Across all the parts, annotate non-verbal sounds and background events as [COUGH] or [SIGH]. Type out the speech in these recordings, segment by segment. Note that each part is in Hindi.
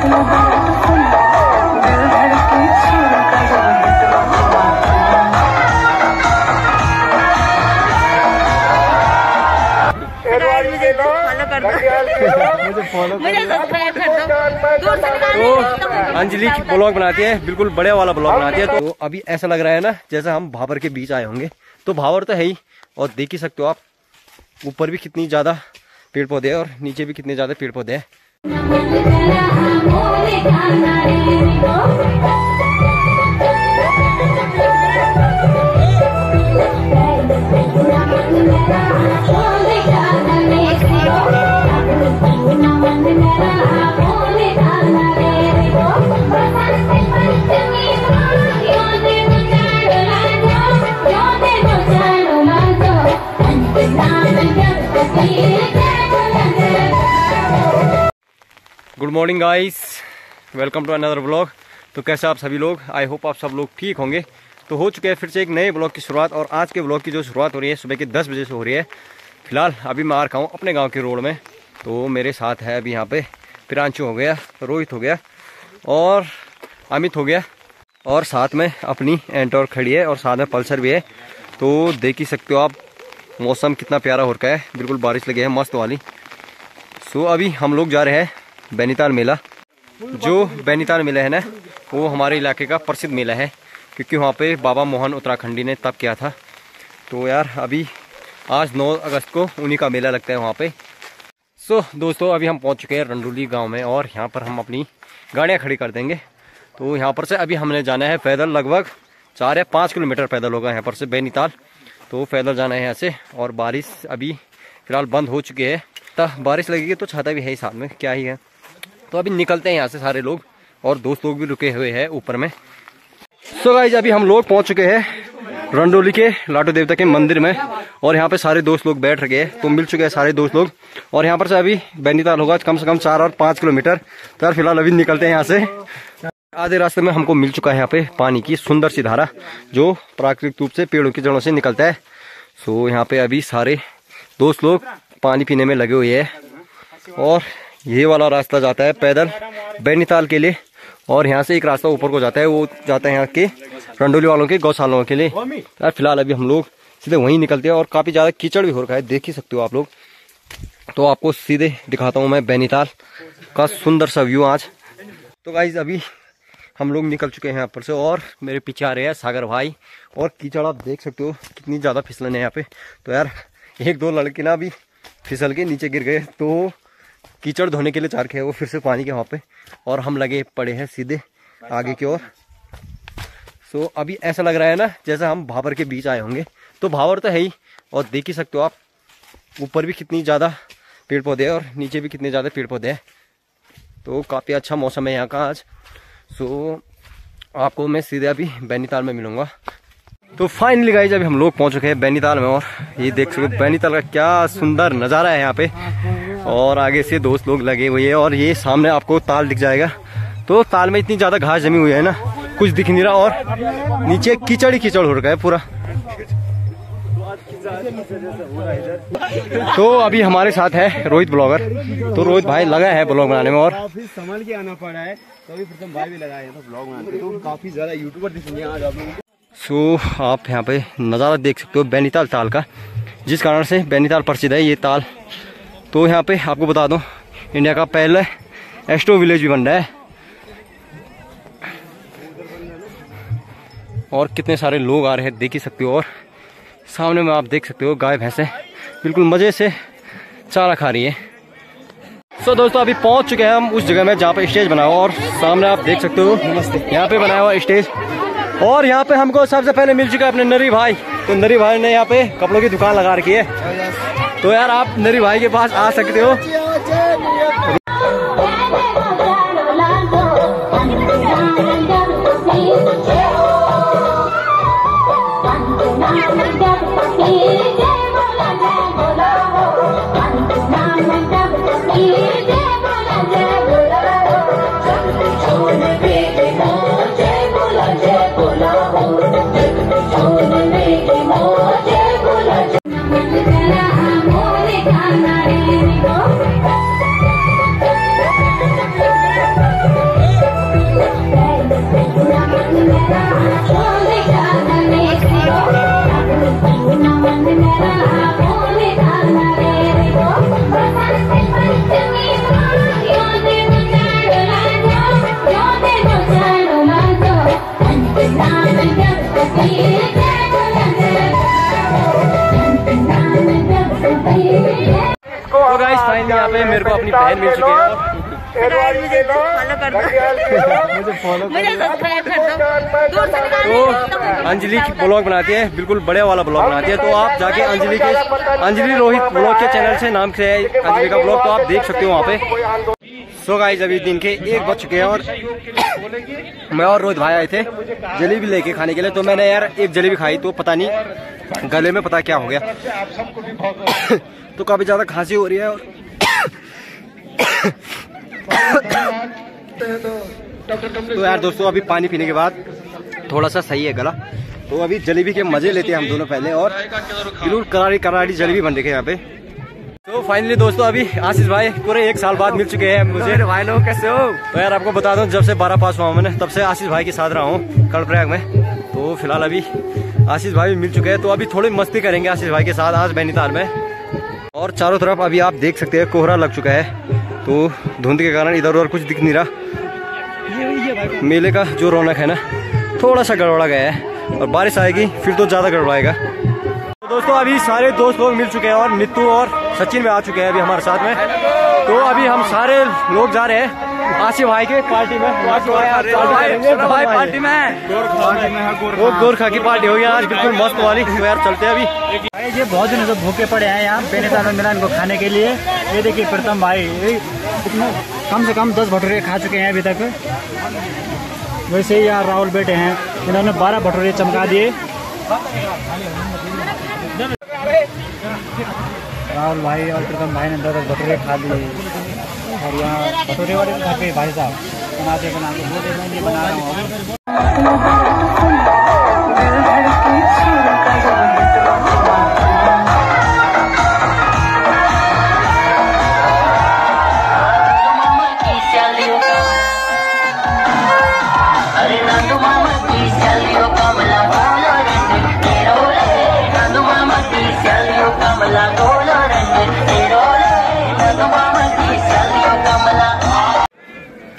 तो अंजलि ब्लॉग बनाती है, बिल्कुल बड़े वाला ब्लॉग बनाती है। तो अभी ऐसा लग रहा है ना, जैसे हम भावर के बीच आए होंगे। तो भावर तो है ही, और देख ही सकते हो आप, ऊपर भी कितनी ज़्यादा पेड़ पौधे हैं और नीचे भी कितने ज़्यादा पेड़ पौधे हैं। नमन करा मोरे कानारे निको good morning guys welcome to another blog तो कैसे आप सभी लोग? आई होप आप सब लोग ठीक होंगे। तो हो चुके हैं फिर से एक नए ब्लॉग की शुरुआत और आज के ब्लॉग की जो शुरुआत हो रही है, सुबह के 10 बजे से हो रही है। फ़िलहाल अभी मैं आ रखा हूँ अपने गाँव के रोड में। तो मेरे साथ है अभी यहाँ पे पिरांचू हो गया, रोहित हो गया और अमित हो गया और साथ में अपनी एंटोर खड़ी है और साथ में पल्सर भी है। तो देख ही सकते हो आप, मौसम कितना प्यारा हो रखा है। बिल्कुल बारिश लगी है, मस्त वाली। सो अभी हम लोग जा रहे हैं बैनीताल मेला। जो बैनीताल मेला है ना, वो हमारे इलाके का प्रसिद्ध मेला है, क्योंकि वहाँ पे बाबा मोहन उत्तराखंडी ने तब किया था। तो यार, अभी आज 9 अगस्त को उन्हीं का मेला लगता है वहाँ पे। सो दोस्तों, अभी हम पहुँच चुके हैं रंडोली गाँव में, और यहाँ पर हम अपनी गाड़ियाँ खड़ी कर देंगे। तो यहाँ पर से अभी हमने जाना है पैदल, लगभग चार या पाँच किलोमीटर पैदल होगा यहाँ पर से बैनीताल। तो पैदल जाना है यहाँ से, और बारिश अभी फ़िलहाल बंद हो चुकी है। तब बारिश लगेगी तो छाता भी है ही साथ में, क्या ही है। तो अभी निकलते हैं यहाँ से सारे लोग, और दोस्त लोग भी रुके हुए हैं ऊपर में। सो गाइज़ अभी हम लोग पहुँच चुके हैं रंडोली के लाटू देवता के मंदिर में, और यहाँ पे सारे दोस्त लोग बैठ हैं। तो मिल चुके हैं सारे दोस्त लोग, और यहाँ पर से अभी बैनीताल होगा, कम से कम चार और पाँच किलोमीटर। तो यार फ़िलहाल अभी निकलते हैं यहाँ से। आधे रास्ते में हमको मिल चुका है यहाँ पे पानी की सुंदर सी धारा, जो प्राकृतिक रूप से पेड़ों की जड़ों से निकलता है। सो यहाँ पे अभी सारे दोस्त लोग पानी पीने में लगे हुए हैं, और ये वाला रास्ता जाता है पैदल बैनीताल के लिए और यहाँ से एक रास्ता ऊपर को जाता है, वो जाता है यहाँ के रंडोली वालों के गौशालों के लिए। यार, फ़िलहाल अभी हम लोग सीधे वहीं निकलते हैं और काफ़ी ज़्यादा कीचड़ भी हो रखा है, देख ही सकते हो आप लोग। तो आपको सीधे दिखाता हूँ मैं बैनीताल का सुंदर सा व्यू आज। तो गाइज़ अभी हम लोग निकल चुके हैं यहाँ पर से और मेरे पीछे आ रहे हैं सागर भाई और कीचड़, आप देख सकते हो कितनी ज़्यादा फिसलन है यहाँ पे। तो यार, एक दो लड़के ना अभी फिसल के नीचे गिर गए तो कीचड़ धोने के लिए चार के वो फिर से पानी के वहाँ पे और हम लगे पड़े हैं सीधे आगे की ओर। सो अभी ऐसा लग रहा है ना जैसे हम भावर के बीच आए होंगे। तो भावर तो है ही और देख ही सकते हो आप ऊपर भी कितनी ज़्यादा पेड़ पौधे हैं और नीचे भी कितने ज़्यादा पेड़ पौधे हैं। तो काफ़ी अच्छा मौसम है यहाँ का आज। सो आपको मैं सीधे अभी बैनीताल में मिलूँगा। तो फाइनली गाइज़ अभी हम लोग पहुँच चुके हैं बैनीताल में और ये देख सकते बैनीताल का क्या सुंदर नज़ारा है यहाँ पे। और आगे से दोस्त लोग लगे हुए हैं और ये सामने आपको ताल दिख जाएगा। तो ताल में इतनी ज़्यादा घास जमी हुई है ना, कुछ दिख नहीं रहा और नीचे कीचड़ ही कीचड़ हो रखा है पूरा। तो अभी हमारे साथ है रोहित ब्लॉगर। तो रोहित भाई लगा है ब्लॉग बनाने में और संभल के आना पड़ा है। प्रथम भाई भी लगाए हैं तो ब्लॉग बनाते तो काफ़ी ज़्यादा यूट्यूबर दिखेंगे आज आप लोगों सो आप यहाँ पे नज़ारा देख सकते हो बैनीताल ताल का जिस कारण से बैनीताल प्रसिद्ध है ये ताल। तो यहाँ पे आपको बता दूँ इंडिया का पहला एस्ट्रो विलेज भी बन रहा है। और कितने सारे लोग आ रहे हैं देख ही सकते हो। और सामने में आप देख सकते हो गाय भैंसे बिल्कुल मज़े से चारा खा रही है। सो so, दोस्तों अभी पहुँच चुके हैं हम उस जगह में जहाँ पे स्टेज बना हुआ और सामने आप देख सकते हो यहाँ पे बनाया हुआ स्टेज। और यहाँ पे हमको सबसे पहले मिल चुका है अपने नरी भाई। तो नरी भाई ने यहाँ पे कपड़ों की दुकान लगा रखी है। तो यार आप नरी भाई के पास आ सकते हो। I'm not मेरे को अपनी बहन मिल चुकी है। [LAUGHS] मुझे फॉलो तो अंजलि की ब्लॉग बनाती है बिल्कुल बड़े वाला ब्लॉग बनाती है। तो आप जाके अंजलि के अंजलि रोहित ब्लॉग के चैनल से नाम से है अंजलि का ब्लॉग तो आप देख सकते हो वहाँ पे। सो गाइस अभी दिन के एक बज चुके हैं और मैं और रोहित भाई आए थे जलेबी लेके खाने के लिए। तो मैंने यार एक जलेबी खाई तो पता नहीं गले में पता क्या हो गया। [COUGHS] तो काफ़ी ज़्यादा खांसी हो रही है और तो यार दोस्तों अभी पानी पीने के बाद थोड़ा सा सही है गला। तो अभी जलेबी के मज़े लेते हैं हम दोनों पहले और बिल्कुल करारी करारी जलेबी बन रही है यहाँ पे। तो फाइनली दोस्तों अभी आशीष भाई पूरे एक साल बाद मिल चुके हैं मुझे। भाई लोग कैसे हो? तो यार आपको बता दूँ जब से बारह पास हुआ हूँ मैंने तब से आशीष भाई के साथ रहा हूँ कर्णप्रयाग में। तो फ़िलहाल अभी आशीष भाई भी मिल चुके हैं तो अभी थोड़ी मस्ती करेंगे आशीष भाई के साथ आज बैनीताल में। और चारों तरफ़ अभी आप देख सकते हैं कोहरा लग चुका है। तो धुंध के कारण इधर उधर कुछ दिख नहीं रहा। मेले का जो रौनक है ना थोड़ा सा गड़बड़ा गया है और बारिश आएगी फिर तो ज़्यादा गड़बड़ाएगा। तो दोस्तों अभी सारे दोस्त लोग मिल चुके हैं और नित्तू और सचिन में आ चुके हैं अभी हमारे साथ में। तो अभी हम सारे लोग जा रहे हैं। आशिफ भाई के पार्टी में। भाई पार्टी करेंगे भाई पार्टी में वो गोरखा की पार्टी होगी आज बिल्कुल मस्त वाली। तो यार चलते हैं अभी। भाई ये बहुत दिनों से भूखे पड़े हैं यहाँ बेनीताल में मिलान को खाने के लिए। ये देखिए प्रीतम भाई ये कम से कम दस भटूरे खा चुके हैं अभी तक। वैसे ही यहाँ राहुल बेटे हैं इन्होंने बारह भटूरे चमका दिए। राहुल भाई और प्रीतम भाई ने दस दस भटूरे खा लिए। और यहाँ भटूरे वाले घर पे भाई साहब बनाते बनाते बना रहा हूँ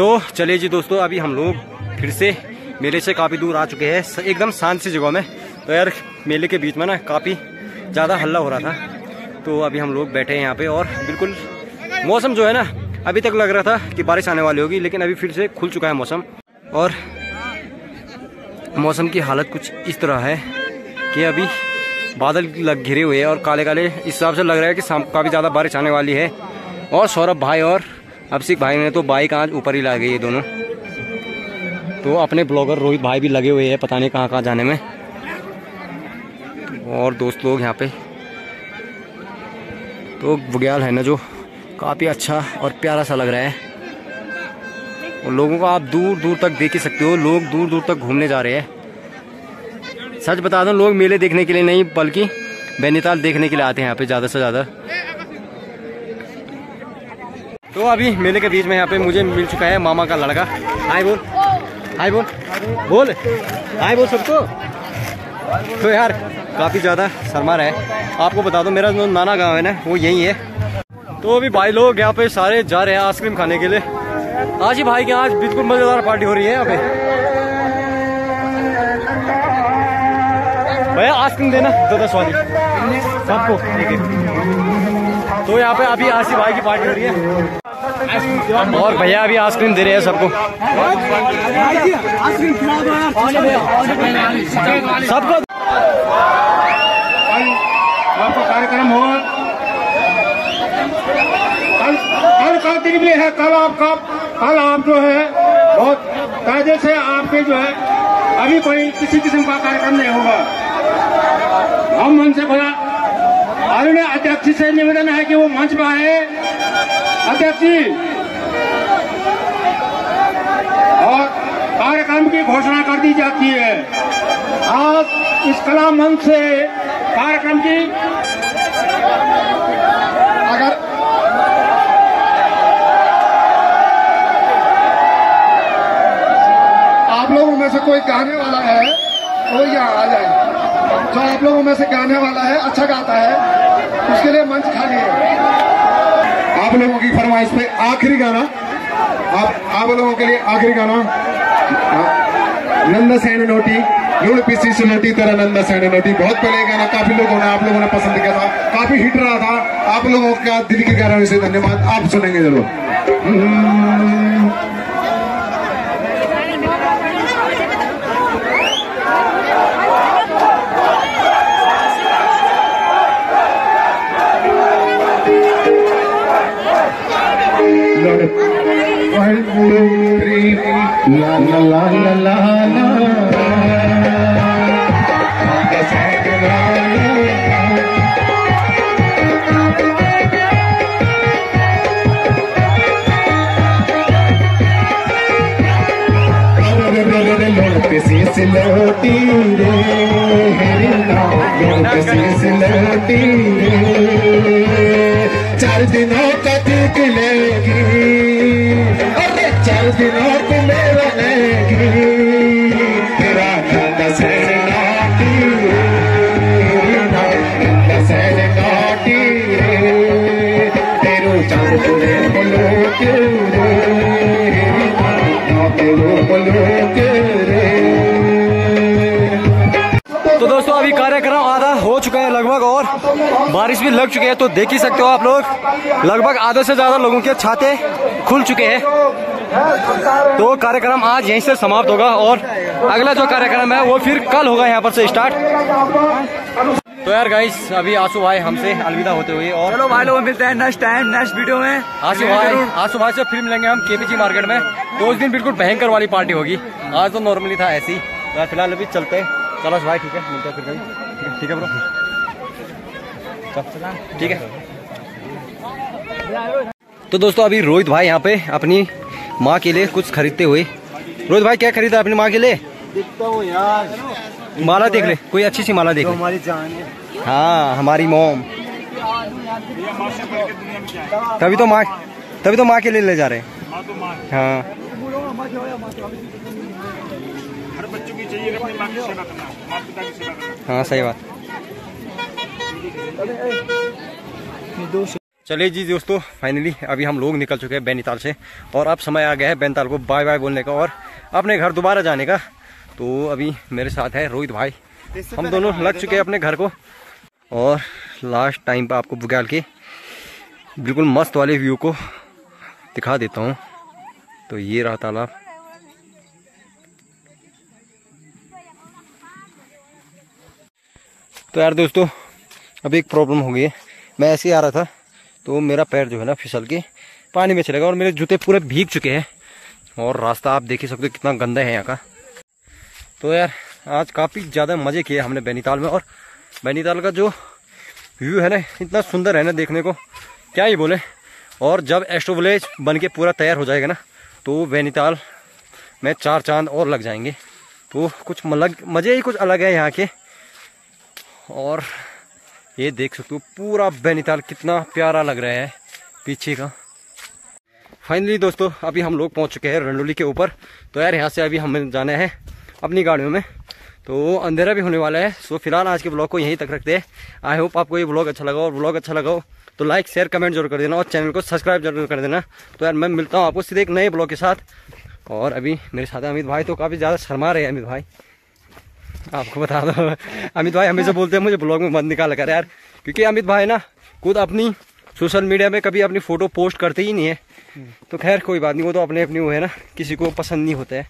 तो चलिए जी दोस्तों, अभी हम लोग फिर से मेले से काफ़ी दूर आ चुके हैं एकदम शांत सी जगह में। तो यार, मेले के बीच में ना काफ़ी ज़्यादा हल्ला हो रहा था। तो अभी हम लोग बैठे हैं यहाँ पे और बिल्कुल मौसम जो है ना, अभी तक लग रहा था कि बारिश आने वाली होगी, लेकिन अभी फिर से खुल चुका है मौसम। और मौसम की हालत कुछ इस तरह है कि अभी बादल लग घिरे हुए हैं और काले काले इस हिसाब से लग रहा है कि काफ़ी ज़्यादा बारिश आने वाली है। और सौरभ भाई और अभिषेक भाई ने तो बाइक आज ऊपर ही ला गई ये दोनों। तो अपने ब्लॉगर रोहित भाई भी लगे हुए हैं, पता नहीं कहाँ कहाँ जाने में। और दोस्त लोग यहाँ पे। तो बुग्याल है ना जो, काफ़ी अच्छा और प्यारा सा लग रहा है। और लोगों को आप दूर दूर तक देख ही सकते हो, लोग दूर दूर तक घूमने जा रहे हैं। सच बता दूँ, लोग मेले देखने के लिए नहीं, बल्कि बैनीताल देखने के लिए आते हैं यहाँ पे, ज़्यादा से ज़्यादा। तो अभी मेले के बीच में यहाँ पे मुझे मिल चुका है मामा का लड़का। हाय बोल। हाय बोल। बोल। हाय बोल सबको। तो यार, काफ़ी ज़्यादा शर्मा रहा आपको बता दो, मेरा जो नाना गाँव है ना, वो यही है। तो अभी भाई लोग यहाँ पे सारे जा रहे हैं आइसक्रीम खाने के लिए। आज ही भाई के आज बिल्कुल मज़ेदार पार्टी हो रही है यहाँ पे। भैया, आइसक्रीम देना। दो दस वाली। सबको। तो यहाँ पे अभी आशी भाई की पार्टी हो रही है। और भैया अभी आइसक्रीम दे रहे हैं सबको। सबको कार्यक्रम हो कल कल दिन भी है, कल आपका, कल आप जो है, बहुत कायदे से आपके जो है, अभी कोई किसी किस्म का कार्यक्रम नहीं होगा। हम मन से बोला आदरणीय अध्यक्ष से निवेदन है कि वो मंच पर आए। अध्यक्ष जी। और कार्यक्रम की घोषणा कर दी जाती है। आज इस कला मंच से कार्यक्रम की अगर आप लोगों में से कोई गाने वाला है, वो यहाँ आ जाए। जो आप लोगों में से गाने वाला है अच्छा गाता है, उसके लिए मंच खाली है। आप लोगों की फरमाइश पे आखिरी गाना। आप आप लोगों के लिए आखिरी गाना। नंदा नंद सेन नोटी लुड़ पीसी सिलोटी तेरा नंदा सैन नोटी। बहुत पहले गाना काफ़ी लोगों ने, आप लोगों ने पसंद किया था। काफ़ी हिट रहा था। आप लोगों का दिल के गहराई से धन्यवाद आप सुनेंगे ज़रूर। चार दिनों आधा हो चुका है लगभग और बारिश भी लग चुकी है तो देख ही सकते हो आप लोग। लगभग आधे से ज़्यादा लोगों के छाते खुल चुके हैं। तो कार्यक्रम आज यहीं से समाप्त होगा और अगला जो कार्यक्रम है वो फिर कल होगा यहाँ पर से स्टार्ट तो यार गाइस अभी आँसू भाई हमसे अलविदा होते हुए और चलो भाई लोग मिलते हैं नेक्स्ट टाइम नेक्स्ट वीडियो में। आँसू भाई आँसू भाई से फिर मिलेंगे हम केपीजी मार्केट में। तो उस दिन बिल्कुल भयंकर वाली पार्टी होगी। आज तो नॉर्मली था ऐसी। तो फ़िलहाल अभी चलते हैं। चलो भाई ठीक है मिलते हैं फिर कभी। ठीक है ब्रो। ठीक है। तो दोस्तों अभी रोहित भाई यहाँ पे अपनी माँ के लिए कुछ खरीदते हुए। रोहित भाई क्या खरीदा अपनी माँ के लिए? दिखता हूँ यार। माला देख ले कोई अच्छी सी माला देख ले। हमारी जान है। हाँ हमारी मोम। तभी तो माँ तभी तो माँ के लिए ले जा रहे हैं। हाँ। हाँ सही बात। चलिए जी दोस्तों फाइनली अभी हम लोग निकल चुके हैं बैनीताल से और अब समय आ गया है बैनीताल को बाय बाय बोलने का और अपने घर दोबारा जाने का। तो अभी मेरे साथ है रोहित भाई। हम दोनों लग चुके हैं अपने घर को और लास्ट टाइम पर आपको बुगाल के बिल्कुल मस्त वाले व्यू को दिखा देता हूँ। तो ये रहा तालाब। तो यार दोस्तों, अभी एक प्रॉब्लम हो गई है। मैं ऐसे ही आ रहा था तो मेरा पैर जो है ना फिसल के पानी में चलेगा और मेरे जूते पूरे भीग चुके हैं। और रास्ता आप देख ही सकते हो कितना गंदा है यहाँ का। तो यार, आज काफ़ी ज़्यादा मज़े किए हमने बैनीताल में और बैनीताल का जो व्यू है ना, इतना सुंदर है ना देखने को। क्या ही बोले। और जब एस्ट्रो विलेज बन के पूरा तैयार हो जाएगा ना तो बैनीताल में चार चाँद और लग जाएँगे। तो कुछ अलग मज़े ही कुछ अलग है यहाँ के। और ये देख सकते हो, पूरा बैनीताल कितना प्यारा लग रहा है पीछे का। फाइनली दोस्तों, अभी हम लोग पहुँच चुके हैं रंडोली के ऊपर। तो यार यहाँ से अभी हमें जाना है अपनी गाड़ियों में। तो अंधेरा भी होने वाला है। सो फ़िलहाल आज के ब्लॉग को यहीं तक रखते हैं। आई होप आपको ये ब्लॉग अच्छा लगा और ब्लॉग अच्छा लगा हो तो लाइक शेयर कमेंट ज़रूर कर देना और चैनल को सब्सक्राइब ज़रूर कर देना। तो यार मैं मिलता हूँ आपको सीधे एक नए ब्लॉग के साथ। और अभी मेरे साथ अमित भाई तो काफ़ी ज़्यादा शर्मा रहे हैं अमित भाई। आपको बता दो। अमित भाई हमेशा बोलते हैं, मुझे ब्लॉग में बंद निकाल कर यार। क्योंकि अमित भाई ना खुद अपनी सोशल मीडिया में कभी अपनी फ़ोटो पोस्ट करते ही नहीं है। तो खैर, कोई बात नहीं, वो तो अपने अपनी वो है ना, किसी को पसंद नहीं होता है।